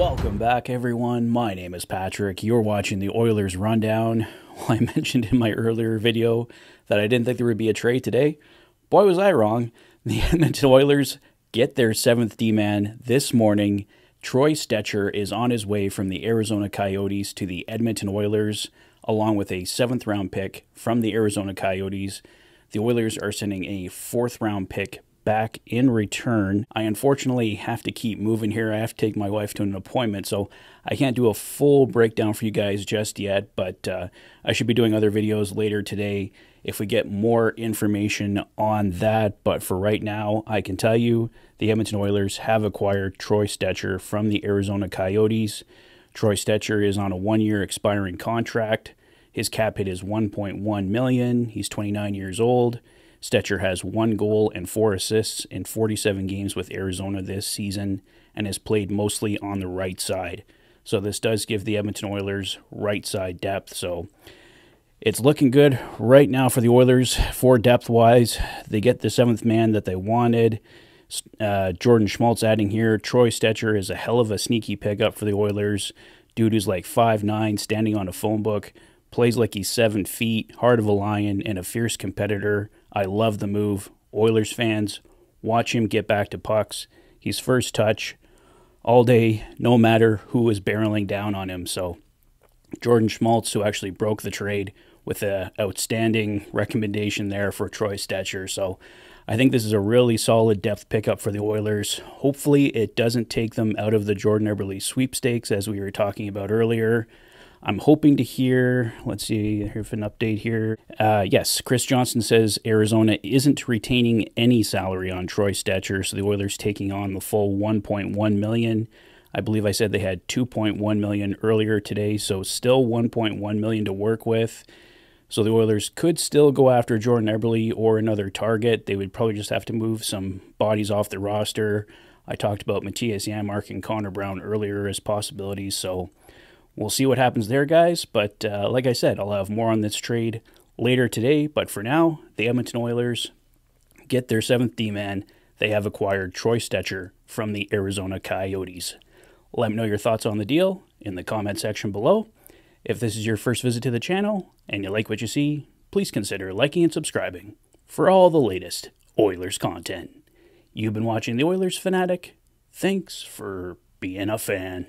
Welcome back, everyone. My name is Patrick. You're watching the Oilers Rundown. Well, I mentioned in my earlier video that I didn't think there would be a trade today. Boy, was I wrong. The Edmonton Oilers get their seventh D man this morning. Troy Stecher is on his way from the Arizona Coyotes to the Edmonton Oilers, along with a seventh round pick from the Arizona Coyotes. The Oilers are sending a fourth round pick back in return. I unfortunately have to keep moving here. I have to take my wife to an appointment, so I can't do a full breakdown for you guys just yet, but uh, I should be doing other videos later today if we get more information on that. But for right now, I can tell you the Edmonton Oilers have acquired Troy Stecher from the Arizona Coyotes. Troy Stecher is on a one year expiring contract. His cap hit is 1.1 million. He's 29 years old. Stecher has one goal and four assists in 47 games with Arizona this season and has played mostly on the right side. So this does give the Edmonton Oilers right side depth. So it's looking good right now for the Oilers for depth wise. They get the seventh man that they wanted. Uh, Jordan Schmaltz adding here. Troy Stecher is a hell of a sneaky pickup for the Oilers. Dude who's like five nine, standing on a phone book, plays like he's seven feet, heart of a lion, and a fierce competitor. I love the move. Oilers fans, watch him get back to pucks. He's first touch all day, no matter who is barreling down on him. So, Jordan Schmaltz, who actually broke the trade with an outstanding recommendation there for Troy Stecher. So, I think this is a really solid depth pickup for the Oilers. Hopefully, it doesn't take them out of the Jordan Eberle sweepstakes, as we were talking about earlier. I'm hoping to hear, let's see, here's an update here. Uh, yes, Chris Johnston says Arizona isn't retaining any salary on Troy Stecher, so the Oilers taking on the full 1.1 million. I believe I said they had 2.1 million earlier today, so still 1.1 million to work with. So the Oilers could still go after Jordan Eberle or another target. They would probably just have to move some bodies off the roster. I talked about Mattias Janmark and Connor Brown earlier as possibilities, so We'll see what happens there, guys. But uh, like I said, I'll have more on this trade later today. But for now, the Edmonton Oilers get their seventh D man. They have acquired Troy Stecher from the Arizona Coyotes. Let me know your thoughts on the deal in the comment section below. If this is your first visit to the channel and you like what you see, please consider liking and subscribing for all the latest Oilers content. You've been watching The Oilers Fanatic. Thanks for being a fan.